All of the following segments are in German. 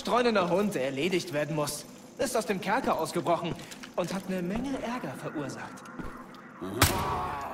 streunender Hund, der erledigt werden muss. Ist aus dem Kerker ausgebrochen und hat eine Menge Ärger verursacht. Anfrage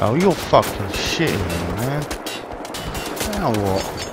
Oh, you're fucking shitting me, man. Now what?